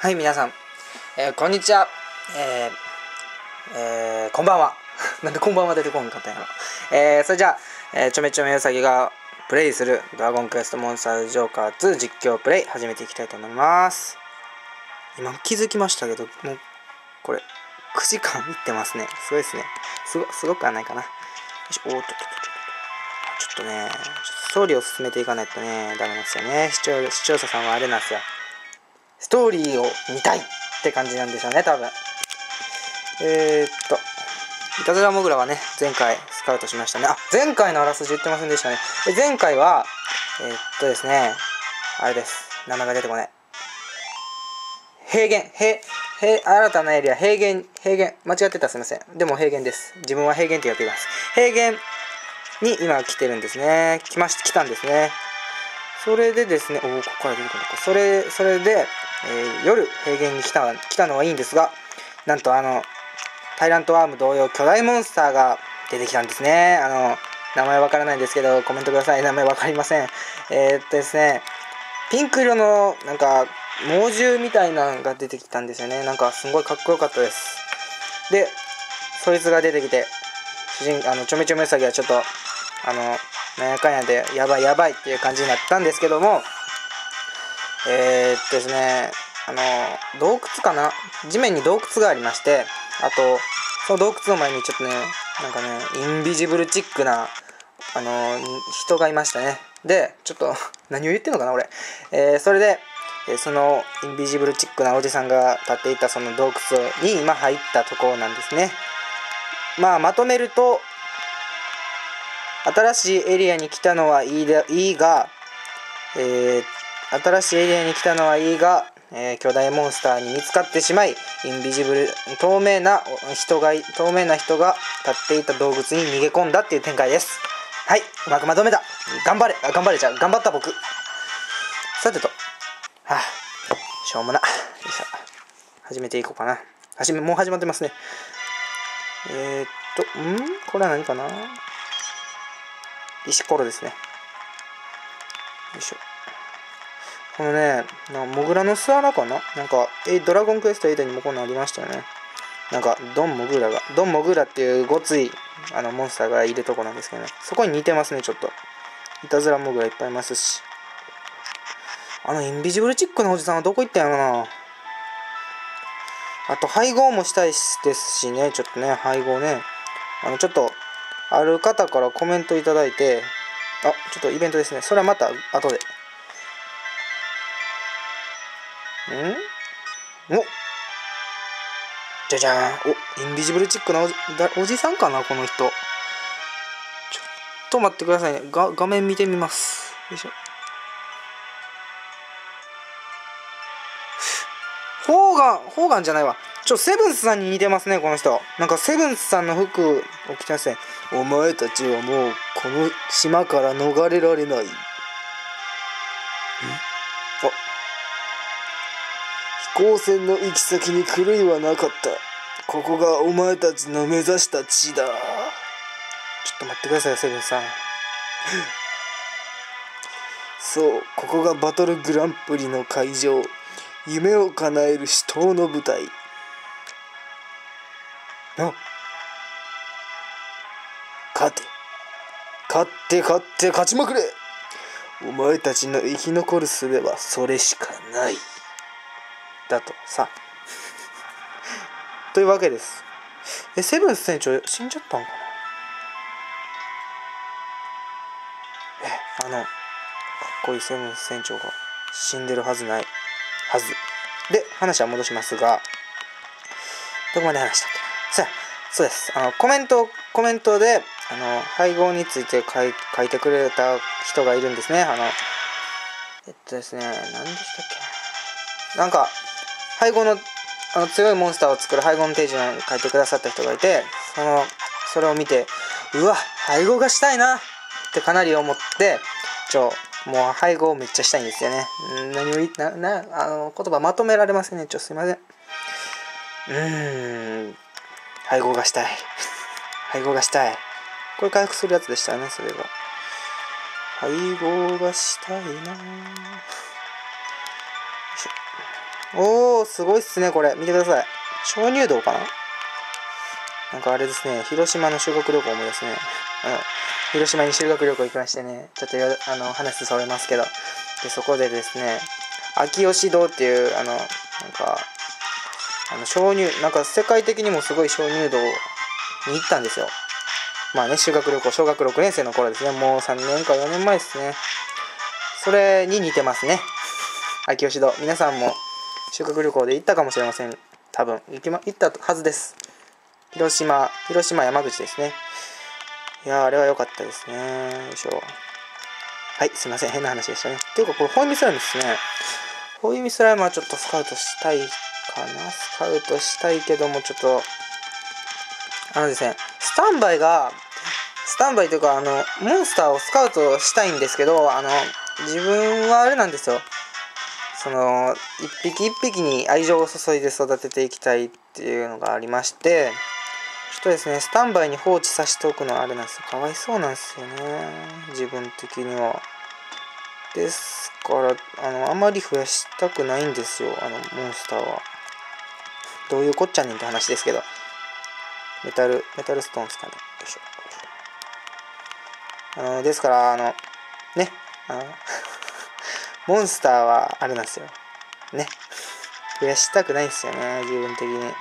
はい、皆さん、えーこんにちは。えーえーこんばんは。なんでこんばんは出てこんかったんやろ。えーそれじゃあ、えーちょめちょめうさぎがプレイするドラゴンクエストモンスターズジョーカー2実況プレイ始めていきたいと思います。今気づきましたけど、もう、これ、9時間いってますね。すごいですね。すご、すごくはないかな。よいしょ、おっとっとっとっと。ちょっとね、ちょっとストーリーを進めていかないとね、ダメなんですよね。視聴視聴者さんはあれなんですよ。ストーリーを見たいって感じなんでしょうね、多分。えー、っと、いたずらモグラはね、前回スカウトしましたね。あ、前回のあらすじ言ってませんでしたね。で前回は、えーっとですね、あれです。名前が出てこない。平原、平、平、新たなエリア、平原、平原、間違ってたすいません。でも平原です。自分は平原ってやっています。平原に今来てるんですね。来まし、来たんですね。それでですね、おお、ここから出てくるのか。それ、それで、えー夜、平原に来た来たのはいいんですが、なんとあの、タイラントワーム同様、巨大モンスターが出てきたんですね。あの、名前わからないんですけど、コメントください。名前わかりません。えーっとですね、ピンク色の、なんか、猛獣みたいなのが出てきたんですよね。なんか、すごいかっこよかったです。で、そいつが出てきて、主人、あの、ちょめちょめうさぎはちょっと、あの、なんやかんやで、やばいやばいっていう感じになったんですけども、えー、っとですね、あの、洞窟かな？地面に洞窟がありまして、あと、その洞窟の前にちょっとね、なんかね、インビジブルチックな、あの、人がいましたね。で、ちょっと、何を言ってんのかな、俺。えーそれで、えそのインビジブルチックなおじさんが立っていたその洞窟に今入ったところなんですね。まあ、まとめると、新しいエリアに来たのはいいでいいが、えー新しいエリアに来たのはいいが、えー巨大モンスターに見つかってしまいインビジブル透明な人が透明な人が立っていた洞窟に逃げ込んだっていう展開です。はいうまくまとめた。頑張れ。あ頑張れじゃあ頑張った僕。さてと。はあしょうもな。よいしょ。始めていこうかな。始めもう始まってますね。えー、っとんこれは何かな？石ころですね。よいしょ。このねなモグラの巣穴かな？なんかえドラゴンクエスト8にもこんなんありましたよね。なんかドンモグラがドンモグラっていうごついあのモンスターがいるとこなんですけどね。そこに似てますねちょっと。いたずらモグラいっぱいいますし。あのインビジブルチックなおじさんはどこ行ったんやろな。あと配合もしたいですしねちょっとね配合ね。あのちょっとある方からコメントいただいてあちょっとイベントですね。それはまた後で。ん？お？じゃじゃーん。お？インビジブルチックなおじだおじさんかなこの人。ちょっと待ってくださいね。が画面見てみます。よいしょ。ホーガンホーガンじゃないわ。ちょセブンスさんに似てますねこの人。なんかセブンスさんの服を着てますねお前たちはもうこの島から逃れられない飛行船の行き先に狂いはなかった。ここがお前たちの目指した地だ。ちょっと待ってくださいよセブンさん。そうここがバトルグランプリの会場。夢を叶える死闘の舞台。あ勝て。勝って勝って勝ちまくれ。お前たちの生き残る術はそれしかないだとさ。というわけです。えセブンス船長死んじゃったんかな？えあのかっこいいセブンス船長が死んでるはずないはず。で話は戻しますがどこまで話したっけそうやそうです。あのコメントコメントであの配合について書い書いてくれた人がいるんですね。あのえっとですね何でしたっけなんか配合のあの強いモンスターを作る配合のページに書いてくださった人がいてそのそれを見てうわ配合がしたいなってかなり思ってちょもう配合めっちゃしたいんですよね。ん何を言いななあの言葉まとめられませんね。ちょすいません。うーん。配合がしたい。配合がしたい。これ回復するやつでしたねそれが。配合がしたいな。よいしょおーすごいっすねこれ。見てください。鍾乳洞かな？なんかあれですね広島の修学旅行思い出すね。あの広島に修学旅行行きましてね。ちょっとあの話それますけど。でそこでですね秋吉堂っていうあのなんかあの鍾乳なんか世界的にもすごい鍾乳洞に行ったんですよ。まあね修学旅行小学6年生の頃ですね。もう3年か4年前ですね。それに似てますね。秋吉堂。皆さんも修学旅行で行ったかもしれません。多分行き、ま、行ったはずです。広島広島山口ですね。いやあれは良かったですね。よいしょ。はいすいません。変な話でしたね。っていうかこれホイミスライムですね。ホイミスライムはちょっとスカウトしたいかな。スカウトしたいけどもちょっとあのですねスタンバイがスタンバイというかあのモンスターをスカウトしたいんですけどあの自分はあれなんですよ。その一匹一匹に愛情を注いで育てていきたいっていうのがありましてちょっとですねスタンバイに放置させておくのはあれなんですよ。かわいそうなんですよね。自分的には。ですからあのあまり増やしたくないんですよ。あのモンスターは。どういうこっちゃねんって話ですけど。メタルメタルストーンですかね。よいしょ。あのですからあのね。あのモンスターはあれなんですよ。ね。増やしたくないんですよね自分的に。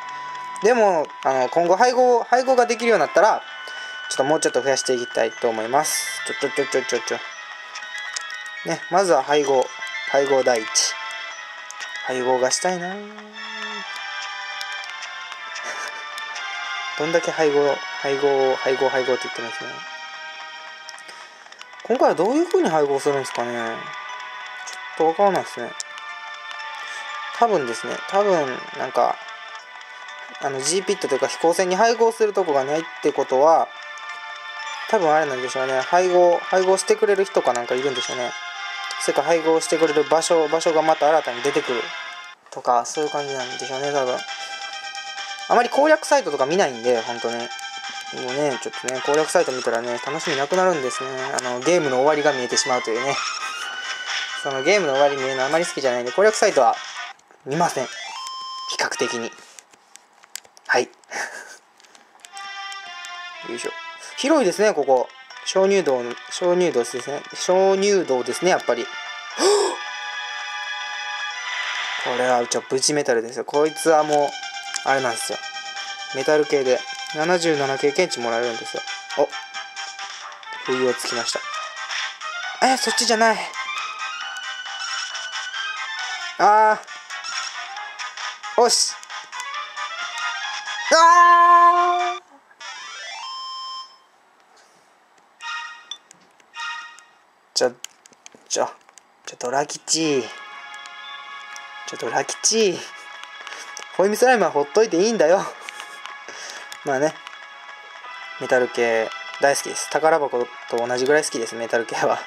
でもあの今後配合配合ができるようになったらちょっともうちょっと増やしていきたいと思います。ちょちょちょちょちょ。ちょねまずは配合。配合第一。配合がしたいな。どんだけ配合配合配合配合って言ってますね。今回はどういう風に配合するんですかね。とわからないですね。多分ですね。多分なんかあの G ピットというか飛行船に配合するとこがないってことは多分あれなんでしょうね。配合配合してくれる人かなんかいるんでしょうね。それか配合してくれる場所場所がまた新たに出てくるとかそういう感じなんでしょうね多分。あまり攻略サイトとか見ないんで本当にもうねちょっとね攻略サイト見たらね楽しみなくなるんですね。あのゲームの終わりが見えてしまうというね。そのゲームの終わり見るのあまり好きじゃないんで攻略サイトは見ません。比較的に。はい。よいしょ。広いですねここ。鍾乳洞鍾乳洞ですね。鍾乳洞ですねやっぱり。これはちょプチメタルですよ。こいつはもうあれなんですよ。メタル系で。77経験値もらえるんですよ。お。不意をつきました。えそっちじゃない。あー。よし。あー。ちょちょちょドラ吉。ちょドラ吉。ホイミスライムはほっといていいんだよ。まあね。メタル系大好きです。宝箱と同じぐらい好きです。メタル系は。よ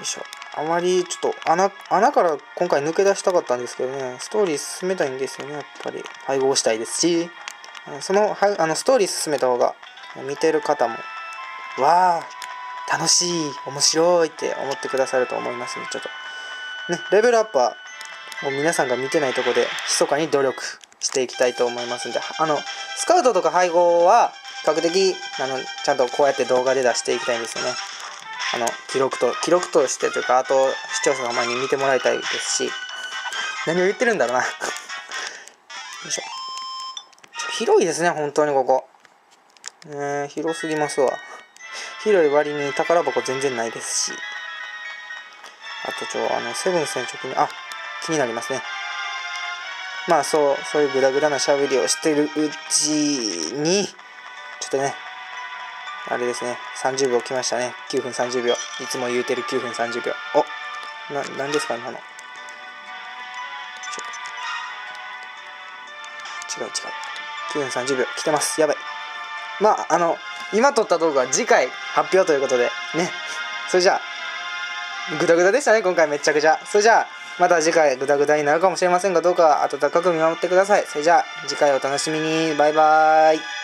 いしょ。あまりちょっと穴穴から今回抜け出したかったんですけどねストーリー進めたいんですよねやっぱり。配合したいですしそのあのストーリー進めた方が見てる方もわあ楽しい面白いって思ってくださると思いますねちょっと。ねレベルアップはもう皆さんが見てないとこで密かに努力していきたいと思いますんであのスカウトとか配合は比較的あのちゃんとこうやって動画で出していきたいんですよね。あの記録と記録としてというかあと視聴者様に見てもらいたいですし何を言ってるんだろうな。よいしょ。広いですね本当にここ。ね広すぎますわ。広い割に宝箱全然ないですし。あとちょあのセブンスの直にあ気になりますね。まあそうそういうグダグダな喋りをしてるうちにちょっとねあれですね。30秒来ましたね。9分30秒。いつも言うてる9分30秒。おな何ですか今の。違う違う。9分30秒来てます。やばい。まああの今撮った動画は次回発表ということでね。それじゃあグダグダでしたね今回。めちゃくちゃ。それじゃあまた次回グダグダになるかもしれませんがどうか温かく見守ってください。それじゃあ次回お楽しみに。バイバーイ。